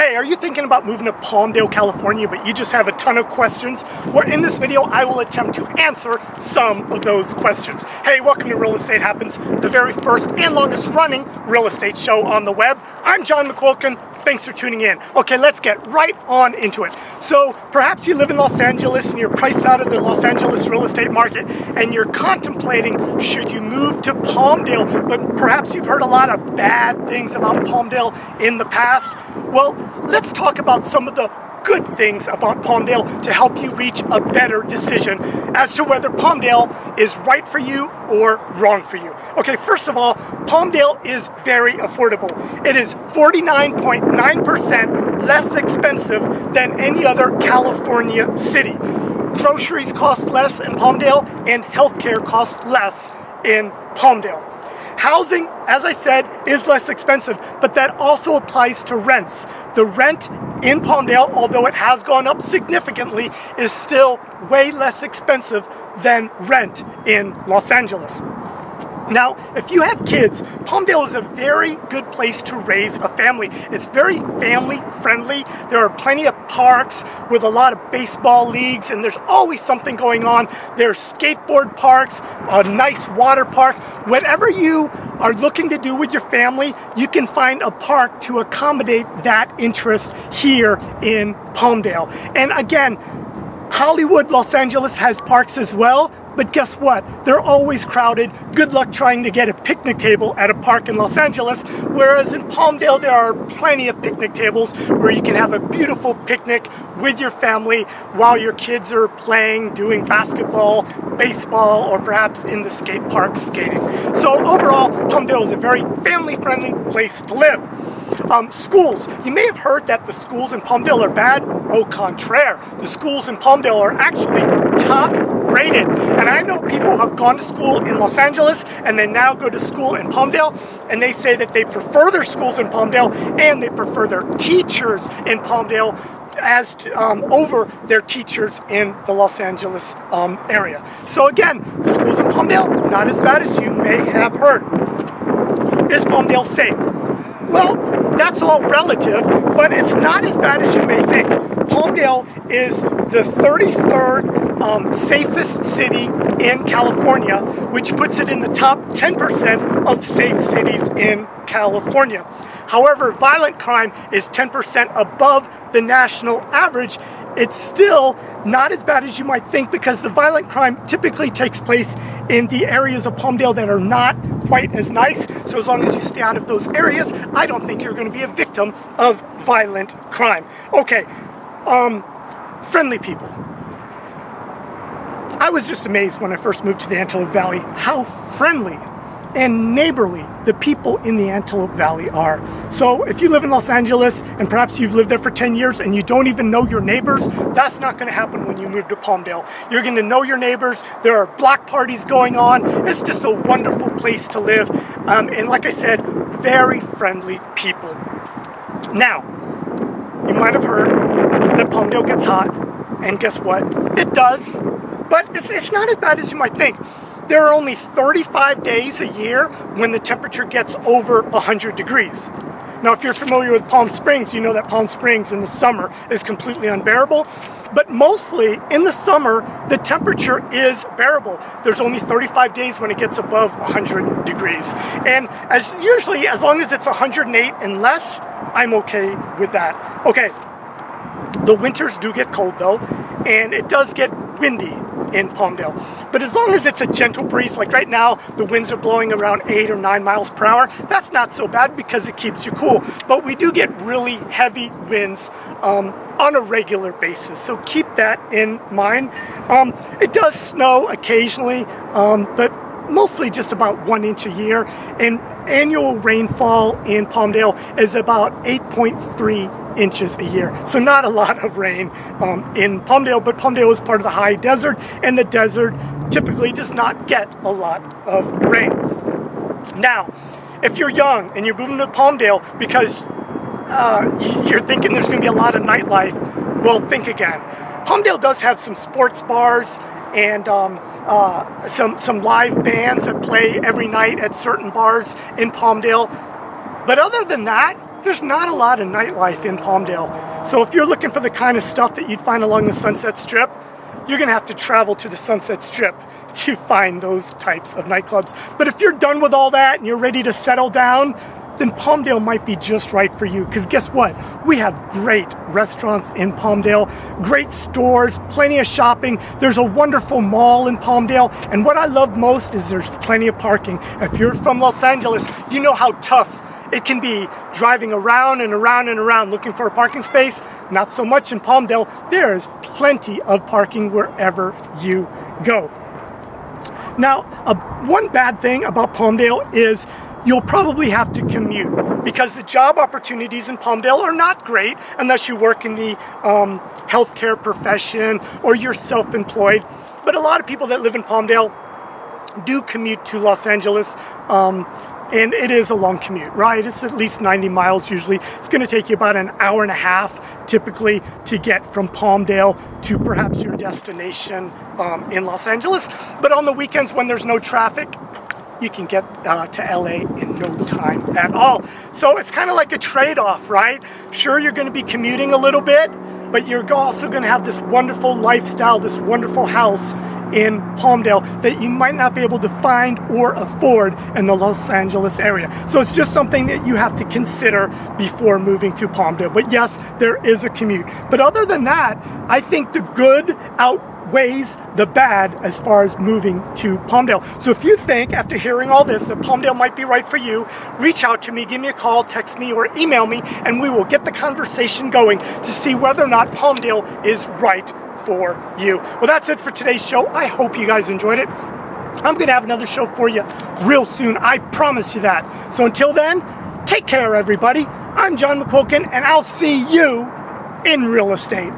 Hey, are you thinking about moving to Palmdale, California, but you just have a ton of questions? Well, in this video, I will attempt to answer some of those questions. Hey, welcome to Real Estate Happens, the very first and longest running real estate show on the web. I'm John McQuilkin. Thanks for tuning in. Okay, let's get right on into it. So perhaps you live in Los Angeles and you're priced out of the Los Angeles real estate market and you're contemplating should you move to Palmdale, but perhaps you've heard a lot of bad things about Palmdale in the past. Well, let's talk about some of the good things about Palmdale to help you reach a better decision as to whether Palmdale is right for you or wrong for you. Okay, first of all, Palmdale is very affordable. It is 49.9% less expensive than any other California city. Groceries cost less in Palmdale and healthcare costs less in Palmdale. Housing, as I said, is less expensive, but that also applies to rents. The rent in Palmdale, although it has gone up significantly, is still way less expensive than rent in Los Angeles. Now, if you have kids, Palmdale is a very good place to raise a family. It's very family friendly. There are plenty of parks with a lot of baseball leagues and there's always something going on. There's skateboard parks, a nice water park. Whatever you are looking to do with your family, you can find a park to accommodate that interest here in Palmdale. And again, Hollywood, Los Angeles has parks as well, but guess what? They're always crowded. Good luck trying to get a picnic table at a park in Los Angeles. Whereas in Palmdale, there are plenty of picnic tables where you can have a beautiful picnic with your family while your kids are playing, doing basketball, baseball, or perhaps in the skate park skating. So overall, Palmdale is a very family-friendly place to live. Um, schools. You may have heard that the schools in Palmdale are bad. Au contraire, the schools in Palmdale are actually top rated. And I know people who have gone to school in Los Angeles and they now go to school in Palmdale and they say that they prefer their schools in Palmdale and they prefer their teachers in Palmdale as to, um, over their teachers in the Los Angeles um, area. So again, the schools in Palmdale, not as bad as you may have heard. Is Palmdale safe? Well, that's all relative, but it's not as bad as you may think. Palmdale is the 33rd um, safest city in California, which puts it in the top 10% of safe cities in California. However, violent crime is 10% above the national average. It's still not as bad as you might think because the violent crime typically takes place in the areas of Palmdale that are not quite as nice. So as long as you stay out of those areas, I don't think you're going to be a victim of violent crime. Okay, um, friendly people. I was just amazed when I first moved to the Antelope Valley how friendly and neighborly the people in the Antelope Valley are. So if you live in Los Angeles and perhaps you've lived there for 10 years and you don't even know your neighbors, that's not gonna happen when you move to Palmdale. You're gonna know your neighbors, there are block parties going on, it's just a wonderful place to live. Um, and like I said, very friendly people. Now, you might have heard that Palmdale gets hot, and guess what? It does, but it's, it's not as bad as you might think. There are only 35 days a year when the temperature gets over 100 degrees. Now, if you're familiar with Palm Springs, you know that Palm Springs in the summer is completely unbearable. But mostly in the summer, the temperature is bearable. There's only 35 days when it gets above 100 degrees. And as usually, as long as it's 108 and less, I'm okay with that. Okay, the winters do get cold though, and it does get windy in Palmdale. But as long as it's a gentle breeze, like right now, the winds are blowing around eight or nine miles per hour, that's not so bad because it keeps you cool. But we do get really heavy winds um, on a regular basis, so keep that in mind. Um, it does snow occasionally, um, but mostly just about one inch a year, and annual rainfall in Palmdale is about 8.3 inches a year. So not a lot of rain um, in Palmdale, but Palmdale is part of the high desert, and the desert typically does not get a lot of rain. Now, if you're young and you're moving to Palmdale because uh, you're thinking there's going to be a lot of nightlife, well, think again. Palmdale does have some sports bars and um, uh, some, some live bands that play every night at certain bars in Palmdale. But other than that, there's not a lot of nightlife in Palmdale. So if you're looking for the kind of stuff that you'd find along the Sunset Strip, you're gonna have to travel to the Sunset Strip to find those types of nightclubs. But if you're done with all that and you're ready to settle down, then Palmdale might be just right for you. Because guess what? We have great restaurants in Palmdale, great stores, plenty of shopping. There's a wonderful mall in Palmdale. And what I love most is there's plenty of parking. If you're from Los Angeles, you know how tough it can be driving around and around and around looking for a parking space. Not so much in Palmdale. There's plenty of parking wherever you go. Now, uh, one bad thing about Palmdale is you'll probably have to commute because the job opportunities in Palmdale are not great unless you work in the um, healthcare profession or you're self-employed. But a lot of people that live in Palmdale do commute to Los Angeles um, and it is a long commute, right? It's at least 90 miles usually. It's going to take you about an hour and a half typically to get from Palmdale to perhaps your destination um, in Los Angeles. But on the weekends when there's no traffic, you can get uh, to LA in no time at all. So it's kind of like a trade-off, right? Sure, you're going to be commuting a little bit, but you're also going to have this wonderful lifestyle, this wonderful house in Palmdale that you might not be able to find or afford in the Los Angeles area. So it's just something that you have to consider before moving to Palmdale. But yes, there is a commute. But other than that, I think the good outweighs the bad as far as moving to Palmdale. So if you think after hearing all this that Palmdale might be right for you, reach out to me, give me a call, text me, or email me, and we will get the conversation going to see whether or not Palmdale is right for you. Well, that's it for today's show. I hope you guys enjoyed it. I'm going to have another show for you real soon. I promise you that. So until then, take care, everybody. I'm John McQuilkin, and I'll see you in real estate.